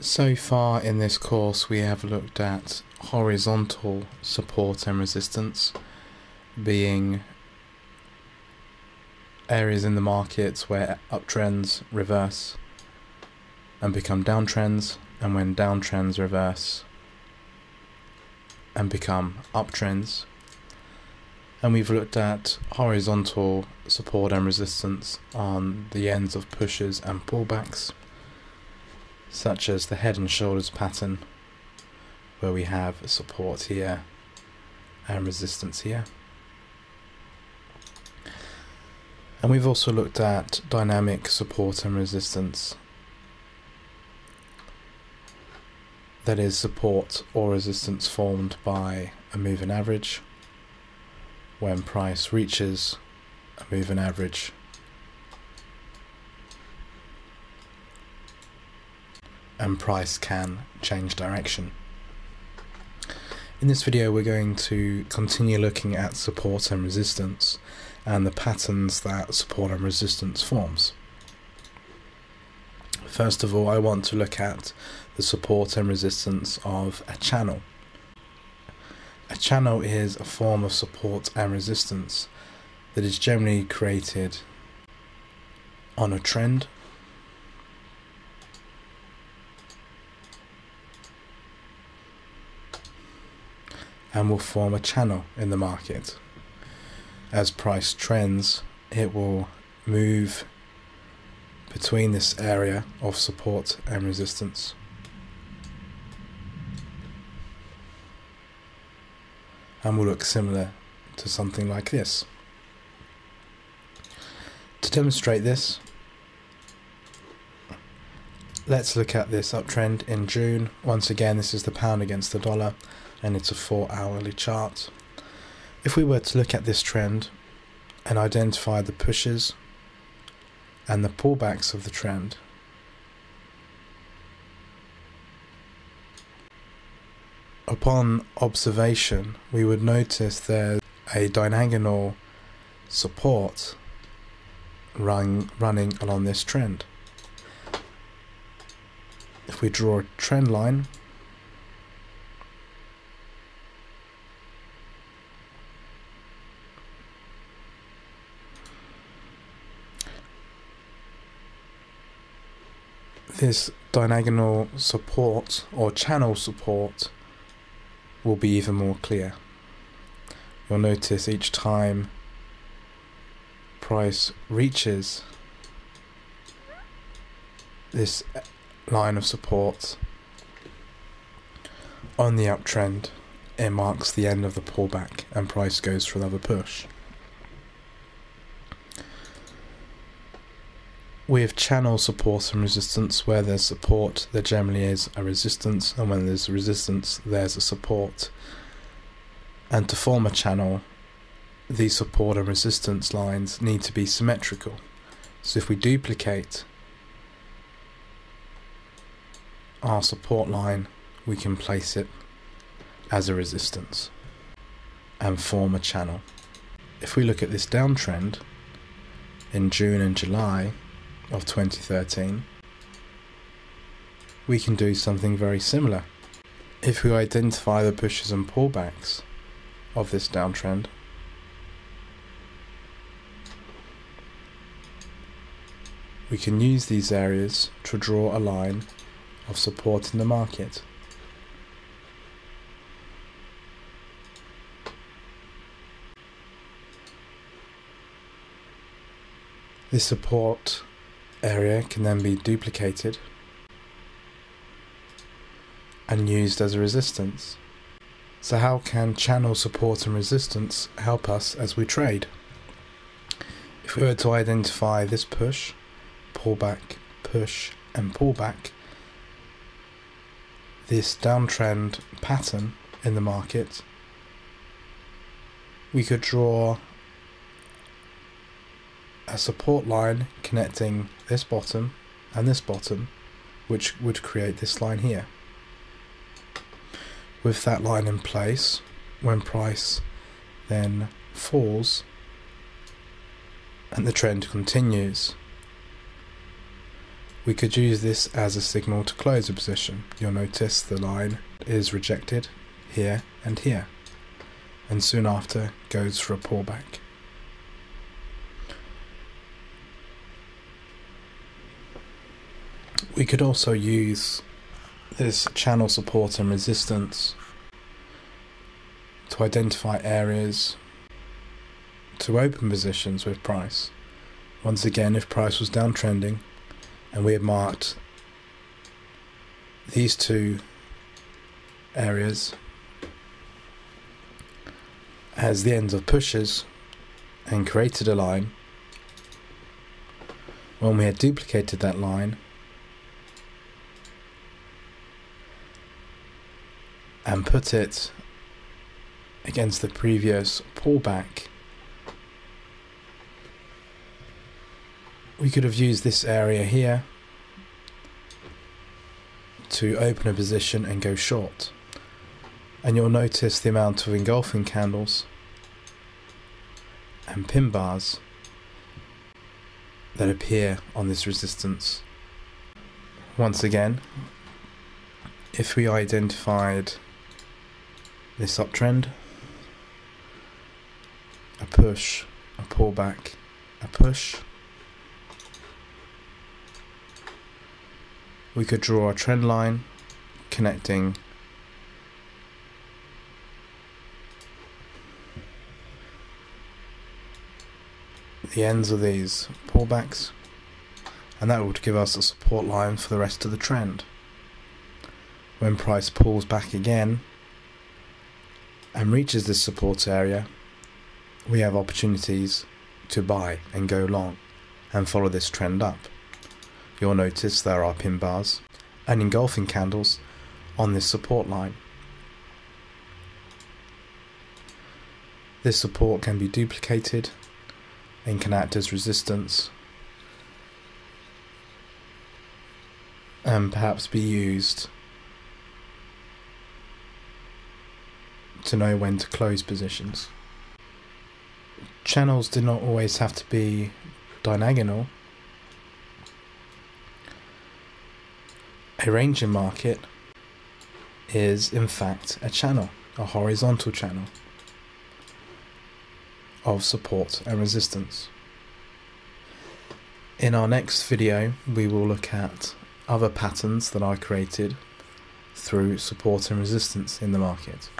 So far in this course we have looked at horizontal support and resistance being areas in the market where uptrends reverse and become downtrends and when downtrends reverse and become uptrends. And we've looked at horizontal support and resistance on the ends of pushes and pullbacks such as the head and shoulders pattern where we have support here and resistance here. And we've also looked at dynamic support and resistance. That is support or resistance formed by a moving average when price reaches a moving average and price can change direction. In this video we're going to continue looking at support and resistance and the patterns that support and resistance forms. First of all I want to look at the support and resistance of a channel. A channel is a form of support and resistance that is generally created on a trend and will form a channel in the market. As price trends, it will move between this area of support and resistance. And will look similar to something like this. To demonstrate this, let's look at this uptrend in June. Once again, this is the pound against the dollar and it's a four hourly chart. If we were to look at this trend and identify the pushes and the pullbacks of the trend, upon observation we would notice there's a diagonal support run, running along this trend. If we draw a trend line this diagonal support or channel support will be even more clear. You'll notice each time price reaches this line of support on the uptrend, it marks the end of the pullback and price goes for another push. With channel support and resistance, where there's support, there generally is a resistance, and when there's resistance, there's a support. And to form a channel, these support and resistance lines need to be symmetrical. So if we duplicate our support line, we can place it as a resistance and form a channel. If we look at this downtrend in June and July, of 2013, we can do something very similar. If we identify the pushes and pullbacks of this downtrend, we can use these areas to draw a line of support in the market. This support area can then be duplicated and used as a resistance. So how can channel support and resistance help us as we trade? If we were to identify this push, pullback, push and pullback, this downtrend pattern in the market, we could draw a support line connecting this bottom and this bottom which would create this line here. With that line in place, when price then falls and the trend continues, We could use this as a signal to close a position. You'll notice the line is rejected here and here and soon after goes for a pullback. We could also use this channel support and resistance to identify areas to open positions with price. Once again, if price was downtrending and we had marked these two areas as the ends of pushes and created a line, when we had duplicated that line and put it against the previous pullback we could have used this area here to open a position and go short. And you'll notice the amount of engulfing candles and pin bars that appear on this resistance. Once again if we identified this uptrend a push a pullback a push we could draw a trend line connecting the ends of these pullbacks and that would give us a support line for the rest of the trend. When price pulls back again and reaches this support area we have opportunities to buy and go long and follow this trend up. You'll notice there are pin bars and engulfing candles on this support line. This support can be duplicated and can act as resistance and perhaps be used to know when to close positions. Channels do not always have to be diagonal A ranging market is in fact a channel, a horizontal channel of support and resistance. In our next video we will look at other patterns that are created through support and resistance in the market.